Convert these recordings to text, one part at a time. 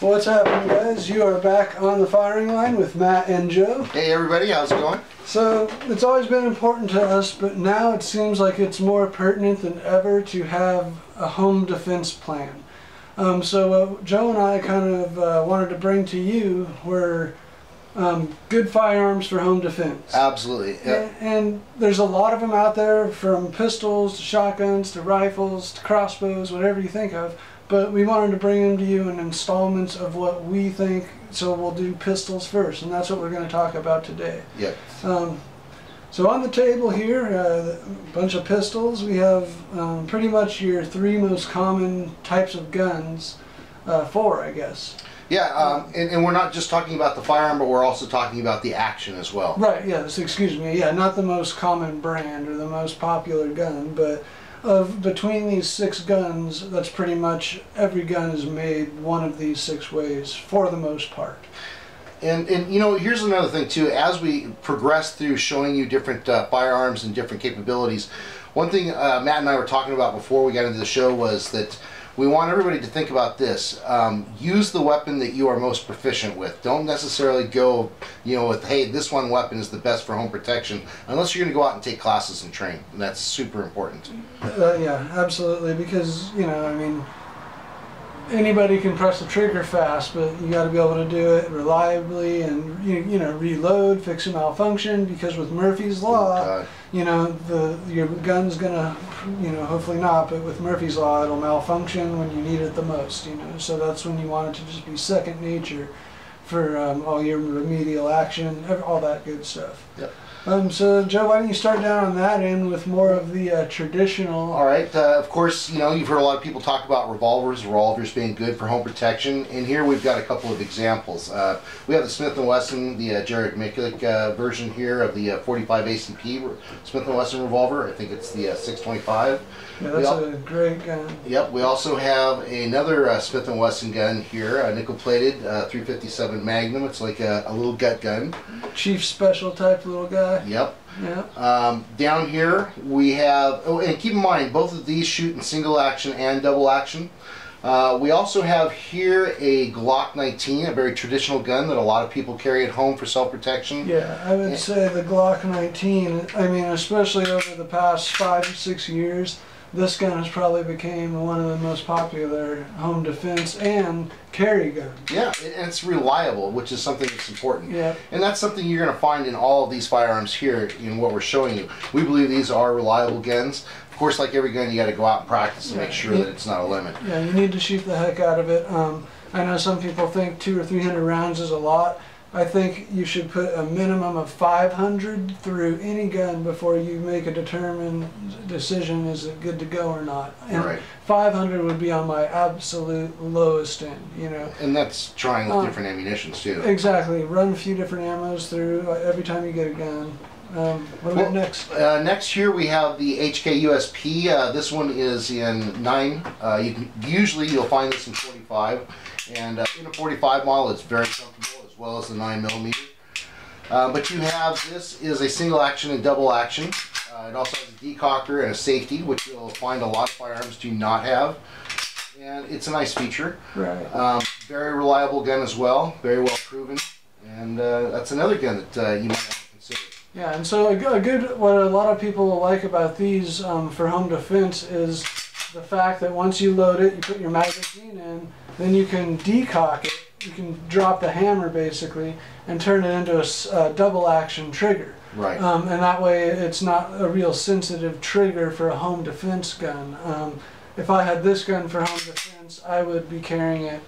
What's happening, guys? You are back on the firing line with Matt and Joe. Hey everybody, how's it going? So, it's always been important to us, but now it seems like it's more pertinent than ever to have a home defense plan. Um, so, what Joe and I kind of uh, wanted to bring to you were um, good firearms for home defense. Absolutely. Yeah. And, and there's a lot of them out there, from pistols to shotguns to rifles to crossbows, whatever you think of. But we wanted to bring them to you in installments of what we think. So we'll do pistols first, and that's what we're going to talk about today. Yep. Um, so on the table here, uh, a bunch of pistols. We have um, pretty much your three most common types of guns. Uh, four, I guess. Yeah, um, and, and we're not just talking about the firearm, but we're also talking about the action as well. Right, yes, excuse me. Yeah, not the most common brand or the most popular gun, but of between these six guns, that's pretty much every gun is made one of these six ways for the most part. And, and you know, here's another thing too. As we progress through showing you different uh, firearms and different capabilities, one thing uh, Matt and I were talking about before we got into the show was that we want everybody to think about this. Um, use the weapon that you are most proficient with. Don't necessarily go, you know, with, hey, this one weapon is the best for home protection, unless you're going to go out and take classes and train. And that's super important. Uh, yeah, absolutely. Because, you know, I mean, anybody can press the trigger fast, but you got to be able to do it reliably and you, you know reload, fix a malfunction. Because with Murphy's law, God. you know the your gun's gonna, you know, hopefully not, but with Murphy's law, it'll malfunction when you need it the most. You know, so that's when you want it to just be second nature for um, all your remedial action, all that good stuff. Yep. Um, so, Joe, why don't you start down on that end with more of the uh, traditional? All right. Uh, of course, you know you've heard a lot of people talk about revolvers, revolvers being good for home protection, and here we've got a couple of examples. Uh, we have the Smith and Wesson, the uh, Jared Miculek uh, version here of the uh, 45 ACP Smith and Wesson revolver. I think it's the 625. Yeah, that's a great gun. Yep. We also have another Smith and Wesson gun here, nickel plated 357 Magnum. It's like a, a little gut gun. Chief special type little guy. Yep. Yeah. Um, down here we have, oh, and keep in mind, both of these shoot in single action and double action. Uh, we also have here a Glock 19, a very traditional gun that a lot of people carry at home for self-protection. Yeah, I would say the Glock 19, I mean, especially over the past five, six years, this gun has probably became one of the most popular home defense and carry guns. Yeah, and it's reliable, which is something that's important. Yeah. And that's something you're going to find in all of these firearms here in what we're showing you. We believe these are reliable guns. Of course, like every gun, you got to go out and practice and make Yeah. sure that it's not a limit. Yeah, you need to shoot the heck out of it. Um, I know some people think two or three hundred rounds is a lot. I think you should put a minimum of 500 through any gun before you make a determined decision is it good to go or not. And Right. 500 would be on my absolute lowest end, you know. And that's trying with Um, different ammunitions too. Exactly. Run a few different ammos through uh, every time you get a gun. Um, what about Well, next? Uh, next here we have the HK USP. Uh, this one is in 9. Uh, you can, usually you'll find this in 45. And uh, in a 45 model it's very comfortable as well as the 9 millimeter. Uh, but you have, this is a single action and double action. Uh, it also has a decocker and a safety, which you'll find a lot of firearms do not have. And it's a nice feature. Right. Um, very reliable gun as well, very well proven. And uh, that's another gun that uh, you might want to consider. Yeah, and so a, a good, what a lot of people like about these um, for home defense is the fact that once you load it, you put your magazine in, then you can decock it. You can drop the hammer basically and turn it into a double action trigger. Right. Um, and that way it's not a real sensitive trigger for a home defense gun. Um, if I had this gun for home defense, I would be carrying it,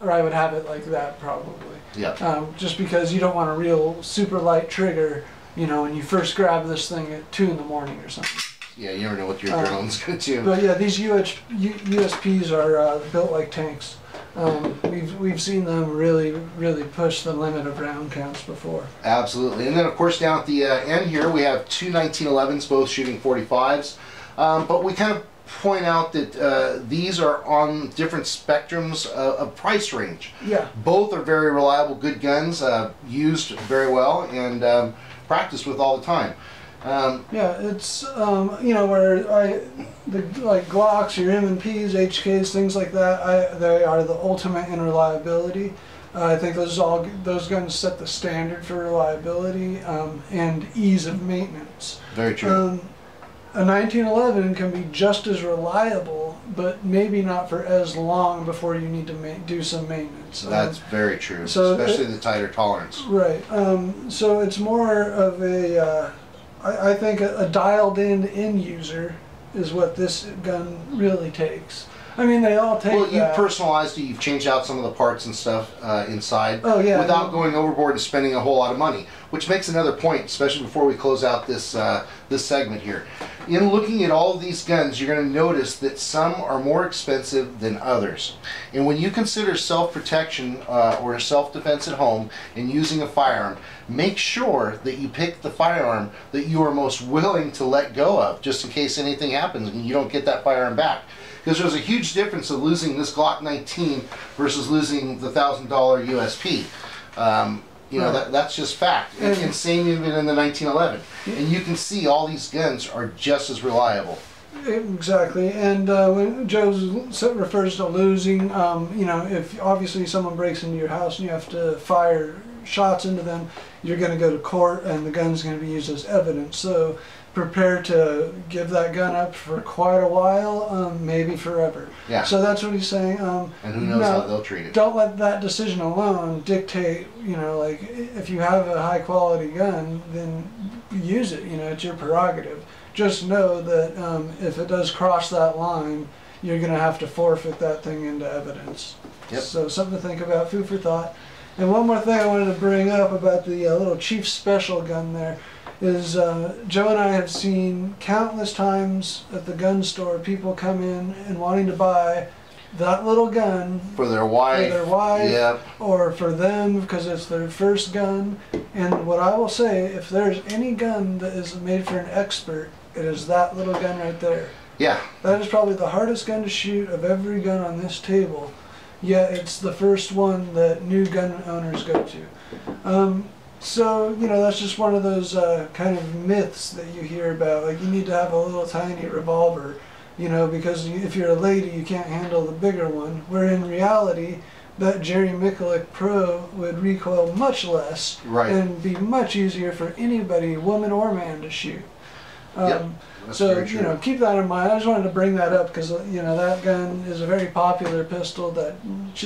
or I would have it like that probably. yeah. Um, just because you don't want a real super light trigger, you know, when you first grab this thing at 2 in the morning or something. Yeah, you never know what your Um, adrenaline's going to do. But yeah, these UH, U, USPs are uh, built like tanks. Um, we've, we've seen them really, really push the limit of round counts before. Absolutely. And then, of course, down at the uh, end here, we have two 1911s, both shooting 45s. Um, but we kind of point out that uh, these are on different spectrums uh, of price range. Yeah. Both are very reliable, good guns, uh, used very well, and um, practiced with all the time. Um, Yeah, it's um, you know where I the like Glocks, your M and Ps, HKs, things like that. I they are the ultimate in reliability. Uh, I think those all those guns set the standard for reliability um, and ease of maintenance. very true. Um, a 1911 can be just as reliable, but maybe not for as long before you need to ma- do some maintenance. Um, That's very true, so especially the tighter tolerance. Right. Um, so it's more of a, uh, I, I think a, a dialed in end user is what this gun really takes. I mean, they all take Well, you've that. personalized it. You've changed out some of the parts and stuff uh, inside. Oh, yeah. Without going overboard and spending a whole lot of money, which makes another point, especially before we close out this uh, this segment here. In looking at all these guns, you're going to notice that some are more expensive than others. And when you consider self-protection uh, or self-defense at home and using a firearm, make sure that you pick the firearm that you are most willing to let go of, just in case anything happens and you don't get that firearm back because there's a huge difference of losing this Glock 19 versus losing the thousand dollar USP. Um, you know that that's just fact. And, And- and same even in the 1911. And you can see all these guns are just as reliable. Exactly, and uh, when Joe refers to losing, um, you know, if obviously someone breaks into your house and you have to fire shots into them, you're going to go to court and the gun's going to be used as evidence. So prepare to give that gun up for quite a while, um, maybe forever. Yeah. So that's what he's saying. Um, And who knows now, how they'll treat it. don't let that decision alone dictate you know like if you have a high quality gun then use it you know it's your prerogative just know that um, if it does cross that line you're going to have to forfeit that thing into evidence Yep. so something to think about food for thought and one more thing i wanted to bring up about the uh, little chief special gun there is uh, joe and i have seen countless times at the gun store people come in and wanting to buy that little gun For their wife. for their wife. Yep. or for them because it's their first gun. And what I will say, if there's any gun that is made for an expert, it is that little gun right there. Yeah. That is probably the hardest gun to shoot of every gun on this table. Yet it's the first one that new gun owners go to. Um, so, you know, that's just one of those uh, kind of myths that you hear about. Like, you need to have a little tiny revolver, you know, because if you're a lady, you can't handle the bigger one. Where in reality, that Jerry Miculek Pro would recoil much less Right. and be much easier for anybody, woman or man, to shoot. Um, Yep, That's so you know, keep that in mind. I just wanted to bring that up because you know that gun is a very popular pistol. That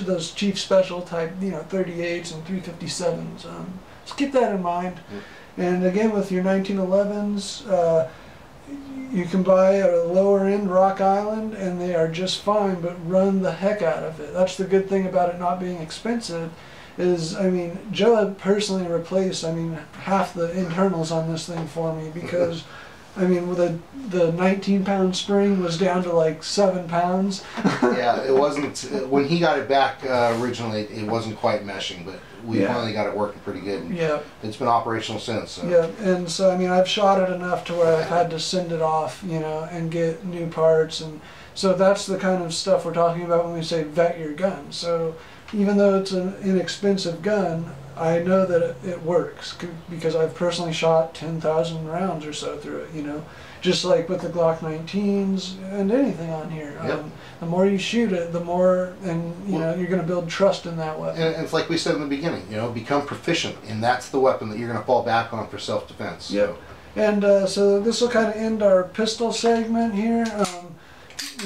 those chief special type, you know, 38s and 357s. Um, so keep that in mind. And again, with your 1911s, uh, you can buy a lower end Rock Island, and they are just fine. But run the heck out of it. That's the good thing about it not being expensive. Is I mean, Joe personally replaced I mean half the internals on this thing for me because. I mean, with a the 19 pound spring was down to like seven pounds. yeah, it wasn't when he got it back uh, originally. It wasn't quite meshing, but we Yeah. finally got it working pretty good. and Yeah, It's been operational since. So. yeah, and so I mean, I've shot it enough to where I've had to send it off, you know, and get new parts, and so that's the kind of stuff we're talking about when we say vet your gun. So even though it's an inexpensive gun, I know that it, it works because I've personally shot 10,000 rounds or so through it, you know, just like with the Glock 19s and anything on here. Yep. Um, the more you shoot it, the more, and you know, you're going to build trust in that weapon. And it's like we said in the beginning, you know, become proficient, and that's the weapon that you're going to fall back on for self-defense. Yep. And uh, so this will kind of end our pistol segment here. Um,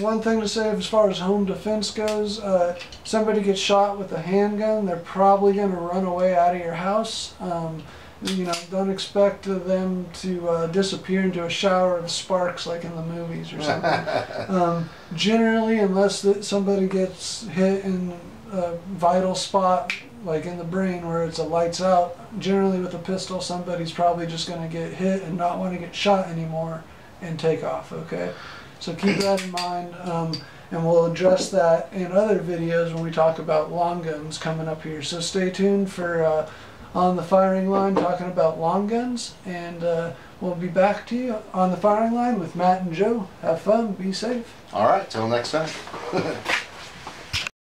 one thing to say as far as home defense goes, uh, somebody gets shot with a handgun, they're probably going to run away out of your house. Um, you know, don't expect them to uh, disappear into a shower of sparks like in the movies or something. um, generally, unless that somebody gets hit in a vital spot, like in the brain where it's a lights out, generally with a pistol, somebody's probably just going to get hit and not want to get shot anymore and take off, okay? So keep that in mind. Um, and we'll address that in other videos when we talk about long guns coming up here. So stay tuned for uh, on the firing line talking about long guns, and uh, we'll be back to you on the firing line with Matt and Joe. Have fun, be safe. All right, till next time.